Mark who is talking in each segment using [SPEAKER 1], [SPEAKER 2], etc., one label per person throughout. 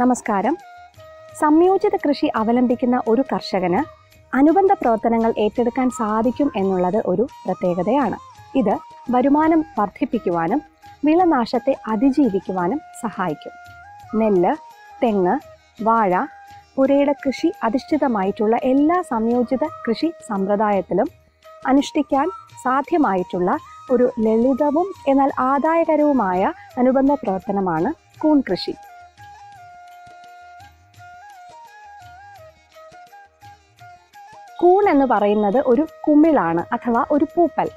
[SPEAKER 1] നമസ്കാരം. സംയോജിത കൃഷി അവലംബിക്കുന്ന ഒരു കർഷകന് അനുബന്ധ പ്രവർത്തനങ്ങൾ ഏറ്റെടുക്കാൻ സാധിക്കും എന്നുള്ളത് ഒരു പ്രത്യേകതയാണ്. ഇത് വരുമാനം വർദ്ധിപ്പിക്കുവാനും വിളനാശത്തെ അതിജീവിക്കുവാനും സഹായിക്കും. നെല്ല് തെങ്ങ് വാഴ പുരയുടെ കൃഷി അധിഷ്ഠിതമായിട്ടുള്ള എല്ലാ സംയോജിത കൃഷി സമ്പ്രദായത്തിലും അനുഷ്ഠിക്കാൻ സാധ്യമായിട്ടുള്ള ഒരു ലളിതവും എന്നാൽ ആദായകരവുമായ അനുബന്ധ പ്രവർത്തനമാണ് കൂൺ കൃഷി. എന്ന് പറയുന്നത് ഒരു കുമിളാണ് അഥവാ ഒരു പൂപ്പൽ.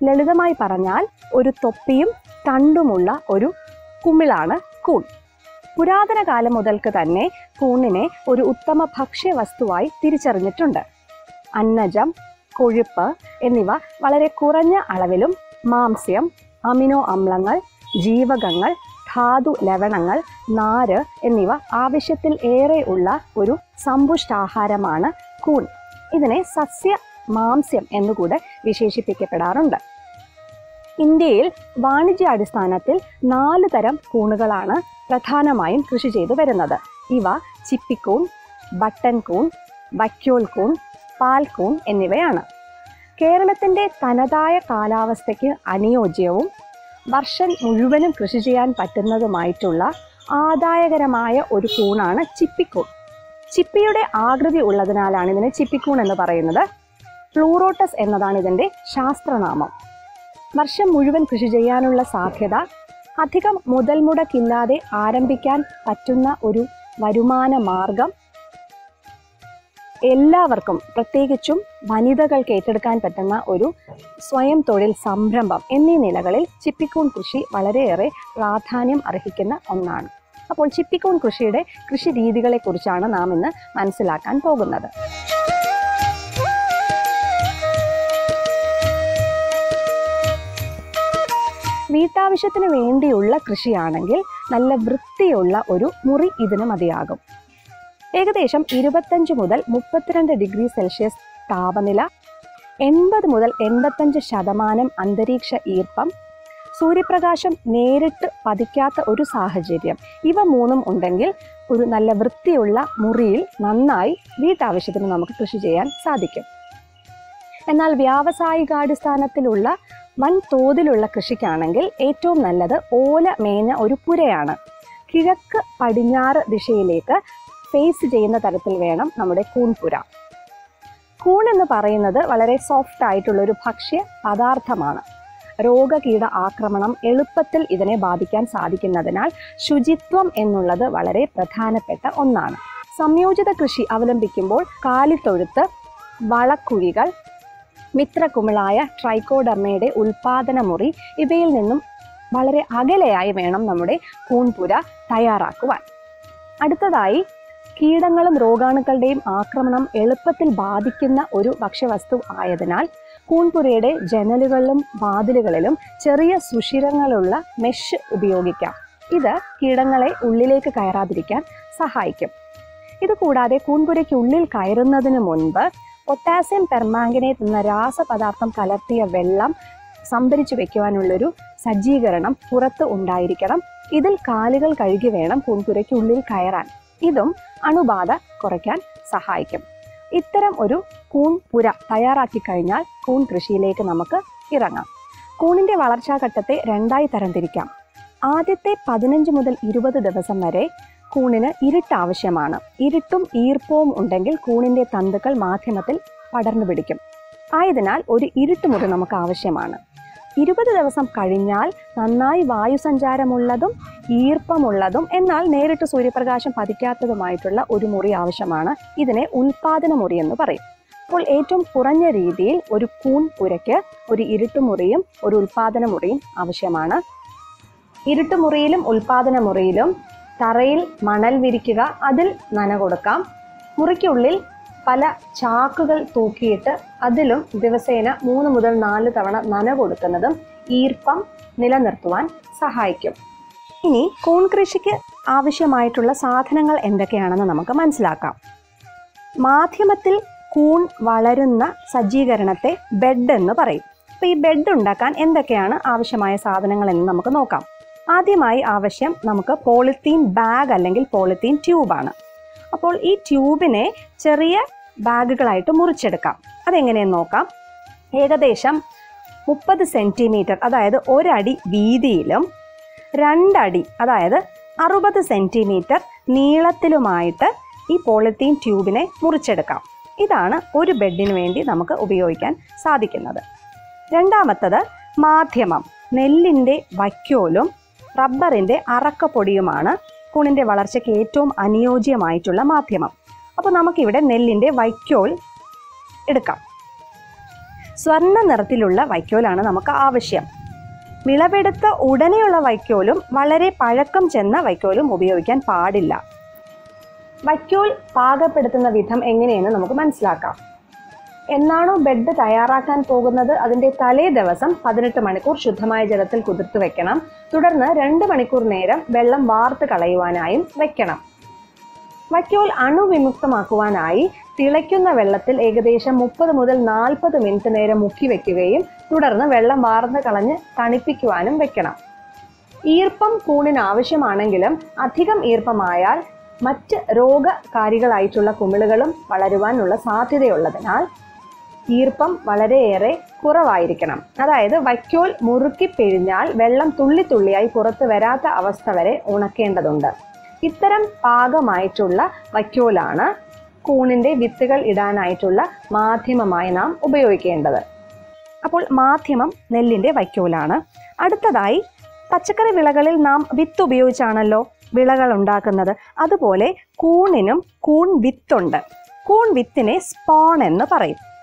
[SPEAKER 1] ലളിതമായി പറഞ്ഞാൽ ഒരു തൊപ്പിയും തണ്ടുമുള്ള ഒരു കുമിളാണ് കൂൺ. പുരാതന കാലം മുതൽക്ക് തന്നെ കൂണിനെ ഒരു ഉത്തമ ഭക്ഷ്യ വസ്തുവായി തിരിച്ചറിഞ്ഞിട്ടുണ്ട്. അന്നജം കൊഴുപ്പ് എന്നിവ വളരെ കുറഞ്ഞ അളവിലും മാംസ്യം അമിനോ അമ്ലങ്ങൾ ജീവകങ്ങൾ ധാതു ലവണങ്ങൾ നാര് എന്നിവ ആവശ്യത്തിൽ ഏറെ ഉള്ള ഒരു സമ്പുഷ്ടാഹാരമാണ് കൂൺ. ഇതിനെ സസ്യ മാംസ്യം എന്നുകൂടെ വിശേഷിപ്പിക്കപ്പെടാറുണ്ട്. ഇന്ത്യയിൽ വാണിജ്യാടിസ്ഥാനത്തിൽ നാല് തരം കൂണുകളാണ് പ്രധാനമായും കൃഷി ചെയ്തു വരുന്നത്. ഇവ ചിപ്പിക്കൂൺ ബട്ടൻ കൂൺ വക്യോൽ കൂൺ പാൽക്കൂൺ എന്നിവയാണ്. കേരളത്തിന്റെ തനതായ കാലാവസ്ഥയ്ക്ക് അനുയോജ്യവും വർഷം മുഴുവനും കൃഷി ചെയ്യാൻ പറ്റുന്നതുമായിട്ടുള്ള ആദായകരമായ ഒരു കൂണാണ് ചിപ്പിക്കൂൺ ചിപ്പിയുടെ ആകൃതി ഉള്ളതിനാലാണ് ഇതിനെ ചിപ്പിക്കൂൺ എന്ന് പറയുന്നത്. ഫ്ലൂറോട്ടസ് എന്നതാണ് ഇതിന്റെ ശാസ്ത്രനാമം. വർഷം മുഴുവൻ കൃഷി ചെയ്യാനുള്ള സാധ്യത അധികം മുതൽ മുടക്കില്ലാതെ ആരംഭിക്കാൻ പറ്റുന്ന ഒരു വരുമാന മാർഗം എല്ലാവർക്കും പ്രത്യേകിച്ചും വനിതകൾക്ക് ഏറ്റെടുക്കാൻ പറ്റുന്ന ഒരു സ്വയം തൊഴിൽ സംരംഭം എന്നീ നിലകളിൽ ചിപ്പിക്കൂൺ കൃഷി വളരെയേറെ പ്രാധാന്യം അർഹിക്കുന്ന ഒന്നാണ്. അപ്പോൾ ചിപ്പിക്കൂൺ കൃഷിയുടെ കൃഷി രീതികളെക്കുറിച്ചാണ് നാം ഇന്ന് മനസ്സിലാക്കാൻ പോകുന്നത്. വീട്ടാവശ്യത്തിന് വേണ്ടിയുള്ള കൃഷിയാണെങ്കിൽ നല്ല വൃത്തിയുള്ള ഒരു മുറി ഇതിന് മതിയാകും. ഏകദേശം ഇരുപത്തഞ്ച് മുതൽ മുപ്പത്തിരണ്ട് ഡിഗ്രി സെൽഷ്യസ് താപനില എൺപത് മുതൽ എൺപത്തഞ്ച് ശതമാനം അന്തരീക്ഷ ഈർപ്പം സൂര്യപ്രകാശം നേരിട്ട് പതിക്കാത്ത ഒരു സാഹചര്യം. ഇവ മൂന്നും ഉണ്ടെങ്കിൽ ഒരു നല്ല വൃത്തിയുള്ള മുറിയിൽ നന്നായി വീട്ടാവശ്യത്തിന് നമുക്ക് കൃഷി ചെയ്യാൻ സാധിക്കും. എന്നാൽ വ്യാവസായികാടിസ്ഥാനത്തിലുള്ള വൻതോതിലുള്ള കൃഷിക്കാണെങ്കിൽ ഏറ്റവും നല്ലത് ഓല മേഞ്ഞ ഒരു പുരയാണ്. കിഴക്ക് പടിഞ്ഞാറ് ദിശയിലേക്ക് ഫേസ് ചെയ്യുന്ന തരത്തിൽ വേണം നമ്മുടെ കൂൺപുര. കൂൺ എന്ന് പറയുന്നത് വളരെ സോഫ്റ്റ് ആയിട്ടുള്ള ഒരു ഭക്ഷ്യ പദാർത്ഥമാണ്. രോഗകീട ആക്രമണം എളുപ്പത്തിൽ ഇതിനെ ബാധിക്കാൻ സാധിക്കുന്നതിനാൽ ശുചിത്വം എന്നുള്ളത് വളരെ പ്രധാനപ്പെട്ട ഒന്നാണ്. സംയോജിത കൃഷി അവലംബിക്കുമ്പോൾ കാലിത്തൊഴുത്ത് വളക്കുഴികൾ മിത്രകുമിളായ ട്രൈക്കോഡർമയുടെ ഉൽപാദന മുറി ഇവയിൽ നിന്നും വളരെ അകലെയായി വേണം നമ്മുടെ കൂൺപുര തയ്യാറാക്കുവാൻ. അടുത്തതായി കീടങ്ങളും രോഗാണുക്കളുടെയും ആക്രമണം എളുപ്പത്തിൽ ബാധിക്കുന്ന ഒരു ഭക്ഷ്യവസ്തു ആയതിനാൽ കൂൺപുരയുടെ ജനലുകളിലും വാതിലുകളിലും ചെറിയ സുഷിരങ്ങളുള്ള മെഷ് ഉപയോഗിക്കാം. ഇത് കീടങ്ങളെ ഉള്ളിലേക്ക് കയറാതിരിക്കാൻ സഹായിക്കും. ഇതുകൂടാതെ കൂൺപുരയ്ക്ക് ഉള്ളിൽ കയറുന്നതിന് മുൻപ് പൊട്ടാസ്യം പെർമാംഗനേറ്റ് എന്ന രാസപദാർത്ഥം കലർത്തിയ വെള്ളം സംഭരിച്ചു വെക്കുവാനുള്ളൊരു സജ്ജീകരണം പുറത്ത് ഉണ്ടായിരിക്കണം. ഇതിൽ കാലുകൾ കഴുകി വേണം കൂൺപുരയ്ക്ക് ഉള്ളിൽ കയറാൻ. ഇതും അണുബാധ കുറയ്ക്കാൻ സഹായിക്കും. ഇത്തരം ഒരു കൂൺ പുര തയ്യാറാക്കി കഴിഞ്ഞാൽ കൂൺ കൃഷിയിലേക്ക് നമുക്ക് ഇറങ്ങാം. കൂണിന്റെ വളർച്ചാഘട്ടത്തെ രണ്ടായി തരംതിരിക്കാം. ആദ്യത്തെ പതിനഞ്ച് മുതൽ ഇരുപത് ദിവസം വരെ കൂണിന് ഇരുട്ട് ആവശ്യമാണ്. ഇരുട്ടും ഈർപ്പവും ഉണ്ടെങ്കിൽ കൂണിന്റെ തന്തുക്കൾ മാധ്യമത്തിൽ പടർന്നു പിടിക്കും. ആയതിനാൽ ഒരു ഇരുട്ടുമുറി നമുക്ക് ആവശ്യമാണ്. ഇരുപത് ദിവസം കഴിഞ്ഞാൽ നന്നായി വായു സഞ്ചാരമുള്ളതും ഈർപ്പമുള്ളതും എന്നാൽ നേരിട്ട് സൂര്യപ്രകാശം പതിക്കാത്തതുമായിട്ടുള്ള ഒരു മുറി ആവശ്യമാണ്. ഇതിനെ ഉൽപാദന മുറി എന്ന് പറയും. അപ്പോൾ ഏറ്റവും കുറഞ്ഞ രീതിയിൽ ഒരു കൂൺ പുരയ്ക്ക് ഒരു ഇരുട്ടുമുറിയും ഒരു ഉൽപാദന മുറിയും ആവശ്യമാണ്. ഇരുട്ടുമുറിയിലും ഉൽപാദന മുറിയിലും തറയിൽ മണൽ വിരിക്കുക അതിൽ നന കൊടുക്കാം. മുറിക്കുള്ളിൽ പല ചാക്കുകൾ തൂക്കിയിട്ട് അതിലും ദിവസേന മൂന്ന് മുതൽ നാല് തവണ നന കൊടുക്കുന്നതും ഈർപ്പം നിലനിർത്തുവാൻ സഹായിക്കും. ഇനി കൂൺ കൃഷിക്ക് ആവശ്യമായിട്ടുള്ള സാധനങ്ങൾ എന്തൊക്കെയാണെന്ന് നമുക്ക് മനസ്സിലാക്കാം. മാധ്യമത്തിൽ കൂൺ വളരുന്ന സജ്ജീകരണത്തെ ബെഡ് എന്ന് പറയും. അപ്പോൾ ഈ ബെഡ് ഉണ്ടാക്കാൻ എന്തൊക്കെയാണ് ആവശ്യമായ സാധനങ്ങൾ എന്ന് നമുക്ക് നോക്കാം. ആദ്യമായി ആവശ്യം നമുക്ക് പോളിത്തീൻ ബാഗ് അല്ലെങ്കിൽ പോളിത്തീൻ ട്യൂബാണ്. അപ്പോൾ ഈ ട്യൂബിനെ ചെറിയ ബാഗുകളായിട്ട് മുറിച്ചെടുക്കാം. അതെങ്ങനെയെന്ന് നോക്കാം. ഏകദേശം മുപ്പത് സെന്റിമീറ്റർ അതായത് ഒരടി വീതിയിലും രണ്ടടി അതായത് അറുപത് സെന്റിമീറ്റർ നീളത്തിലുമായിട്ട് ഈ പോളിത്തീൻ ട്യൂബിനെ മുറിച്ചെടുക്കാം. ഇതാണ് ഒരു ബെഡിന് വേണ്ടി നമുക്ക് ഉപയോഗിക്കാൻ സാധിക്കുന്നത്. രണ്ടാമത്തത് മാധ്യമം. നെല്ലിന്റെ വൈക്കോലും റബ്ബറിന്റെ അറക്കപ്പൊടിയുമാണ് കൂണിന്റെ വളർച്ചയ്ക്ക് ഏറ്റവും അനുയോജ്യമായിട്ടുള്ള മാധ്യമം. അപ്പോൾ നമുക്കിവിടെ നെല്ലിന്റെ വൈക്കോൽ എടുക്കാം. സ്വർണ നിറത്തിലുള്ള വൈക്കോലാണ് നമുക്ക് ആവശ്യം. വിളവെടുത്ത ഉടനെയുള്ള വൈക്കോലും വളരെ പഴക്കം ചെന്ന വൈക്കോലും ഉപയോഗിക്കാൻ പാടില്ല. വൈക്കോൽ പാകപ്പെടുത്തുന്ന വിധം എങ്ങനെയെന്ന് നമുക്ക് മനസ്സിലാക്കാം. എന്നാണോ ബെഡ് തയ്യാറാക്കാൻ പോകുന്നത്? അതിന്റെ തലേ ദിവസം പതിനെട്ട് മണിക്കൂർ ശുദ്ധമായ ജലത്തിൽ കുതിർത്ത് വെക്കണം. തുടർന്ന് രണ്ട് മണിക്കൂർ നേരം വെള്ളം വാർത്ത് കളയുവാനായും വെക്കണം. വൈക്കോൽ അണുവിമുക്തമാക്കുവാനായി തിളയ്ക്കുന്ന വെള്ളത്തിൽ ഏകദേശം മുപ്പത് മുതൽ നാൽപ്പത് മിനിറ്റ് നേരം മുക്കി വെക്കുകയും തുടർന്ന് വെള്ളം വാർന്ന് കളഞ്ഞ് തണുപ്പിക്കുവാനും വെക്കണം. ഈർപ്പം കൂണിന് ആവശ്യമാണെങ്കിലും അധികം ഈർപ്പമായാൽ മറ്റ് രോഗകാരികളായിട്ടുള്ള കുമിളുകളും വളരുവാനുള്ള സാധ്യതയുള്ളതിനാൽ ഈർപ്പം വളരെയേറെ കുറവായിരിക്കണം. അതായത് വൈക്കോൽ മുറുക്കി പിഴിഞ്ഞാൽ വെള്ളം തുള്ളി തുള്ളിയായി പുറത്തു വരാത്ത അവസ്ഥ വരെ ഉണക്കേണ്ടതുണ്ട്. ഇത്തരം പാകമായിട്ടുള്ള വൈക്കോലാണ് കൂണിന്റെ വിത്തുകൾ ഇടാനായിട്ടുള്ള മാധ്യമമായി നാം ഉപയോഗിക്കേണ്ടത്. അപ്പോൾ മാധ്യമം നെല്ലിന്റെ വൈക്കോലാണ്. അടുത്തതായി പച്ചക്കറി വിളകളിൽ നാം വിത്ത് ഉപയോഗിച്ചാണല്ലോ വിളകൾ ഉണ്ടാക്കുന്നത്. അതുപോലെ കൂണിനും കൂൺ വിത്തുണ്ട്. കൂൺ വിത്തിനെ സ്പോൺ എന്ന് പറയും.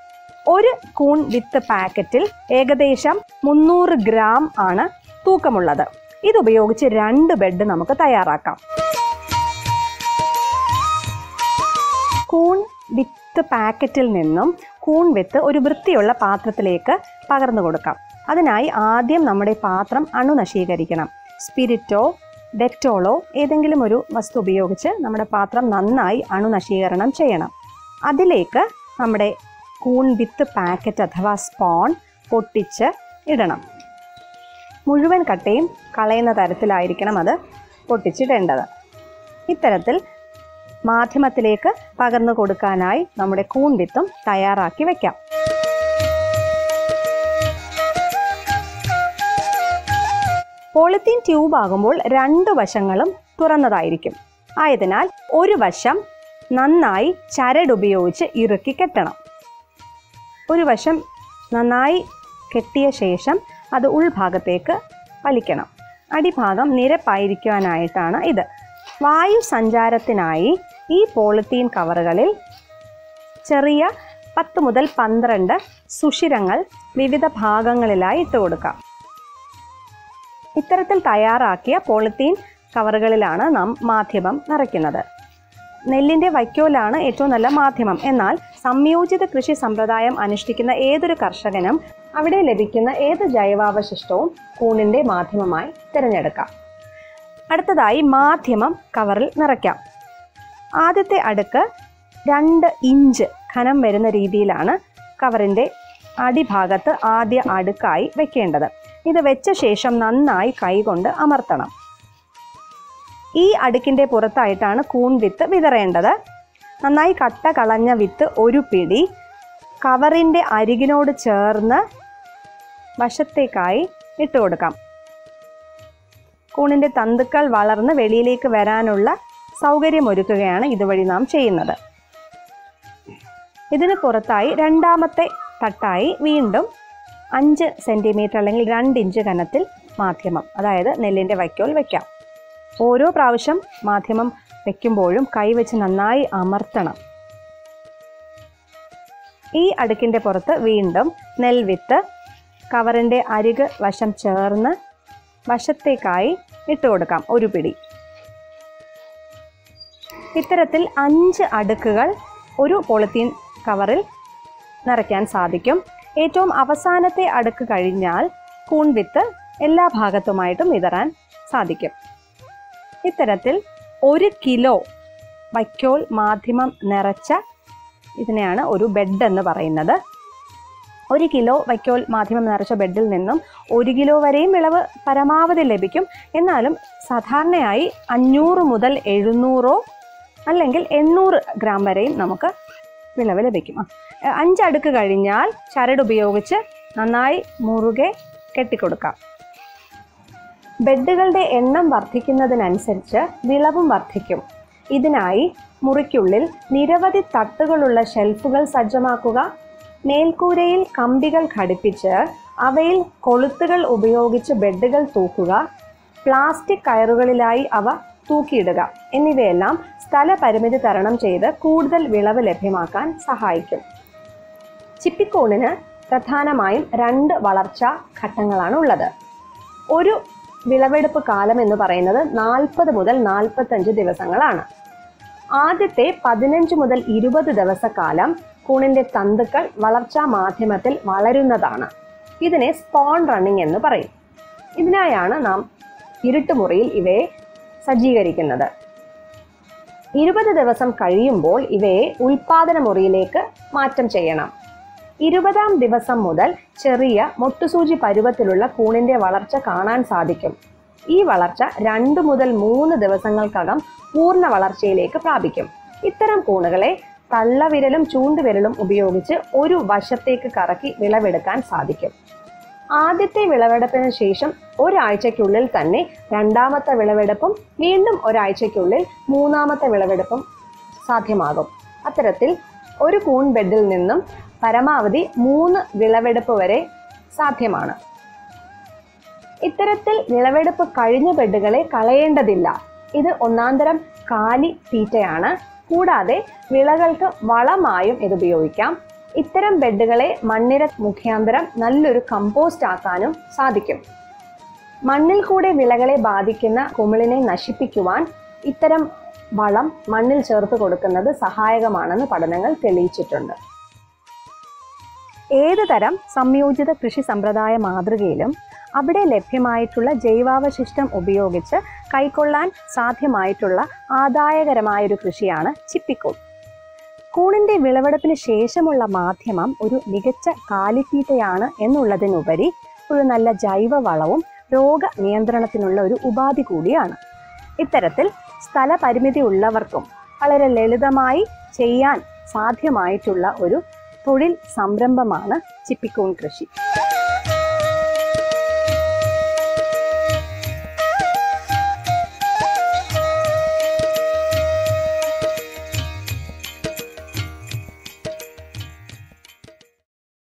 [SPEAKER 1] ഒരു കൂൺ വിത്ത് പാക്കറ്റിൽ ഏകദേശം മുന്നൂറ് ഗ്രാം ആണ് തൂക്കമുള്ളത്. ഇതുപയോഗിച്ച് രണ്ട് ബെഡ് നമുക്ക് തയ്യാറാക്കാം. കൂൺ വിത്ത് പാക്കറ്റിൽ നിന്നും കൂൺ വിത്ത് ഒരു വൃത്തിയുള്ള പാത്രത്തിലേക്ക് പകർന്നു കൊടുക്കാം. അതിനായി ആദ്യം നമ്മുടെ പാത്രം അണുനശീകരിക്കണം സ്പിരിറ്റോ ഡെറ്റോളോ ഏതെങ്കിലും ഒരു വസ്തു ഉപയോഗിച്ച് നമ്മുടെ പാത്രം നന്നായി അണുനശീകരണം ചെയ്യണം. അതിലേക്ക് നമ്മുടെ കൂൺ വിത്ത് പാക്കറ്റ് അഥവാ സ്പോൺ പൊട്ടിച്ച് ഇടണം. മുഴുവൻ കട്ടയും കളയുന്ന തരത്തിലായിരിക്കണം അത് പൊട്ടിച്ചിടേണ്ടത്. ഇത്തരത്തിൽ മാധ്യമത്തിലേക്ക് പകർന്നു കൊടുക്കാനായി നമ്മുടെ കൂൺ വിത്തും തയ്യാറാക്കി വയ്ക്കാം പോളിത്തീൻ ട്യൂബ് ആകുമ്പോൾ രണ്ട് വശങ്ങളും തുറന്നതായിരിക്കും. ആയതിനാൽ ഒരു വശം നന്നായി ചരടുപയോഗിച്ച് ഇറുക്കി കെട്ടണം. ഒരു വശം നന്നായി കെട്ടിയ ശേഷം അത് ഉൾഭാഗത്തേക്ക് വലിക്കണം. അടിഭാഗം നിരപ്പായിരിക്കുവാനായിട്ടാണ് ഇത്. വായു സഞ്ചാരത്തിനായി ഈ പോളിത്തീൻ കവറുകളിൽ ചെറിയ പത്ത് മുതൽ പന്ത്രണ്ട് സുഷിരങ്ങൾ വിവിധ ഭാഗങ്ങളിലായി ഇട്ട് കൊടുക്കാം. ഇത്തരത്തിൽ തയ്യാറാക്കിയ പോളിത്തീൻ കവറുകളിലാണ് നാം മാധ്യമം നിറയ്ക്കുന്നത്. നെല്ലിന്റെ വൈക്കോലാണ് ഏറ്റവും നല്ല മാധ്യമം. എന്നാൽ സംയോജിത കൃഷി സമ്പ്രദായം അനുഷ്ഠിക്കുന്ന ഏതൊരു കർഷകനും അവിടെ ലഭിക്കുന്ന ഏത് ജൈവാവശിഷ്ടവും കൂണിന്റെ മാധ്യമമായി തിരഞ്ഞെടുക്കാം. അടുത്തതായി മാധ്യമം കവറിൽ നിറയ്ക്കാം. ആദ്യത്തെ അടുക്ക് രണ്ട് ഇഞ്ച് ഖനം വരുന്ന രീതിയിലാണ് കവറിന്റെ അടിഭാഗത്ത് ആദ്യ അടുക്കായി വെക്കേണ്ടത്. ഇത് വെച്ച ശേഷം നന്നായി കൈകൊണ്ട് അമർത്തണം. ഈ അടുക്കിന്റെ പുറത്തായിട്ടാണ് കൂൺ വിത്ത് വിതറേണ്ടത്. നന്നായി കട്ട കളഞ്ഞ വിത്ത് ഒരു പിടി. കവറിന്റെ അരികിനോട് ചേർന്ന് വശത്തേക്കായി ഇട്ട് കൊടുക്കാം. കൂണിന്റെ തന്തുക്കൾ വളർന്ന് വെളിയിലേക്ക് വരാനുള്ള സൗകര്യമൊരുക്കുകയാണ് ഇതുവഴി നാം ചെയ്യുന്നത്. ഇതിന് പുറത്തായി രണ്ടാമത്തെ തട്ടായി വീണ്ടും അഞ്ച് സെന്റിമീറ്റർ അല്ലെങ്കിൽ രണ്ട് ഇഞ്ച് കനത്തിൽ മാധ്യമം അതായത് നെല്ലിന്റെ വൈക്കോൽ വയ്ക്കാം. ഓരോ പ്രാവശ്യം മാധ്യമം വെക്കുമ്പോഴും കൈവച്ച് നന്നായി അമർത്തണം. ഈ അടുക്കിന്റെ പുറത്ത് വീണ്ടും നെൽവിത്ത് കവറിന്റെ അരിക് വശം ചേർന്ന് വശത്തേക്കായി ഇട്ട് കൊടുക്കാം ഒരു പിടി. ഇത്തരത്തിൽ അഞ്ച് അടുക്കുകൾ ഒരു പോളിത്തീൻ കവറിൽ നിറയ്ക്കാൻ സാധിക്കും. ഏറ്റവും അവസാനത്തെ അടുക്ക് കഴിഞ്ഞാൽ കൂൺവിത്ത് എല്ലാ ഭാഗത്തുമായിട്ടും വിതറാൻ സാധിക്കും. ഇത്തരത്തിൽ ഒരു കിലോ വൈക്കോൽ മാധ്യമം നിറച്ച ഇതിനെയാണ് ഒരു ബെഡ് എന്ന് പറയുന്നത്. ഒരു കിലോ വൈക്കോൽ മാധ്യമം നിറച്ച ബെഡിൽ നിന്നും ഒരു കിലോ വരെയും വിളവ് പരമാവധി ലഭിക്കും. എന്നാലും സാധാരണയായി അഞ്ഞൂറ് മുതൽ എഴുന്നൂറോ അല്ലെങ്കിൽ എണ്ണൂറ് ഗ്രാം വരെയും നമുക്ക് വിളവ് ലഭിക്കും. അഞ്ചടുക്ക് കഴിഞ്ഞാൽ ചരട് ഉപയോഗിച്ച് നന്നായി മുറുകെ കെട്ടിക്കൊടുക്കാം. ബെഡുകളുടെ എണ്ണം വർദ്ധിക്കുന്നതിനനുസരിച്ച് വിളവും വർദ്ധിക്കും. ഇതിനായി മുറിക്കുള്ളിൽ നിരവധി തട്ടുകളുള്ള ഷെൽഫുകൾ സജ്ജമാക്കുക മേൽക്കൂരയിൽ കമ്പികൾ ഘടിപ്പിച്ച് അവയിൽ കൊളുത്തുകൾ ഉപയോഗിച്ച് ബെഡുകൾ തൂക്കുക പ്ലാസ്റ്റിക് കയറുകളിലായി അവ തൂക്കിയിടുക. എന്നിവയെല്ലാം സ്ഥലപരിമിതി തരണം ചെയ്ത് കൂടുതൽ വിളവ് ലഭ്യമാക്കാൻ സഹായിക്കും. ചിപ്പിക്കൂണിന് പ്രധാനമായും രണ്ട് വളർച്ചാ ഘട്ടങ്ങളാണ് ഉള്ളത് ഒരു വിളവെടുപ്പ് കാലം എന്ന് പറയുന്നത് നാൽപ്പത് മുതൽ നാൽപ്പത്തഞ്ച് ദിവസങ്ങളാണ്. ആദ്യത്തെ പതിനഞ്ച് മുതൽ ഇരുപത് ദിവസക്കാലം കൂണിന്റെ തന്തുക്കൾ വളർച്ചാ മാധ്യമത്തിൽ വളരുന്നതാണ്. ഇതിനെ സ്പോൺ റണ്ണിംഗ് എന്ന് പറയും. ഇതിനായാണ് നാം ഇരുട്ടുമുറിയിൽ ഇവയെ സജ്ജീകരിക്കുന്നത്. ഇരുപത് ദിവസം കഴിയുമ്പോൾ ഇവയെ ഉൽപാദന മുറിയിലേക്ക് മാറ്റം ചെയ്യണം. ഇരുപതാം ദിവസം മുതൽ ചെറിയ മൊട്ടുസൂചി പരുവത്തിലുള്ള കൂണിന്റെ വളർച്ച കാണാൻ സാധിക്കും. ഈ വളർച്ച രണ്ട് മുതൽ മൂന്ന് ദിവസങ്ങൾക്കകം പൂർണ വളർച്ചയിലേക്ക് പ്രാപിക്കും. ഇത്തരം കൂണുകളെ തള്ളവിരലും ചൂണ്ടുവിരലും ഉപയോഗിച്ച് ഒരു വശത്തേക്ക് കറക്കി വിളവെടുക്കാൻ സാധിക്കും. ആദ്യത്തെ വിളവെടുപ്പിന് ശേഷം ഒരാഴ്ചയ്ക്കുള്ളിൽ തന്നെ രണ്ടാമത്തെ വിളവെടുപ്പും വീണ്ടും ഒരാഴ്ചയ്ക്കുള്ളിൽ മൂന്നാമത്തെ വിളവെടുപ്പും സാധ്യമാകും. അത്തരത്തിൽ ഒരു കൂൺ ബെഡിൽ നിന്നും പരമാവധി മൂന്ന് വിളവെടുപ്പ് വരെ സാധ്യമാണ്. ഇത്തരത്തിൽ വിളവെടുപ്പ് കഴിഞ്ഞ ബെഡുകളെ കളയേണ്ടതില്ല. ഇത് ഒന്നാന്തരം കാലി തീറ്റയാണ്. കൂടാതെ വിളകൾക്ക് വളമായും ഇത് ഉപയോഗിക്കാം. ഇത്തരം ബെഡുകളെ മണ്ണിര മുഖാന്തരം നല്ലൊരു കമ്പോസ്റ്റ് ആക്കാനും സാധിക്കും. മണ്ണിൽ കൂടെ വിളകളെ ബാധിക്കുന്ന കുമിളിനെ നശിപ്പിക്കുവാൻ ഇത്തരം വളം മണ്ണിൽ ചേർത്ത് കൊടുക്കുന്നത് സഹായകമാണെന്ന് പഠനങ്ങൾ തെളിയിച്ചിട്ടുണ്ട്. ഏത് തരം സംയോജിത കൃഷി സമ്പ്രദായ മാതൃകയിലും അവിടെ ലഭ്യമായിട്ടുള്ള ജൈവാവശിഷ്ടം ഉപയോഗിച്ച് കൈക്കൊള്ളാൻ സാധ്യമായിട്ടുള്ള ആദായകരമായൊരു കൃഷിയാണ് ചിപ്പിക്കൂൺ. കൂണിന്റെ വിളവെടുപ്പിന് ശേഷമുള്ള മാധ്യമം ഒരു മികച്ച കാലിത്തീറ്റയാണ് എന്നുള്ളതിനുപരി ഒരു നല്ല ജൈവ വളവും രോഗ നിയന്ത്രണത്തിനുള്ള ഒരു ഉപാധി കൂടിയാണ്. ഇത്തരത്തിൽ സ്ഥലപരിമിതി ഉള്ളവർക്കും വളരെ ലളിതമായി ചെയ്യാൻ സാധ്യമായിട്ടുള്ള ഒരു തൊഴിൽ സംരംഭമാണ് ചിപ്പിക്കൂൺ കൃഷി.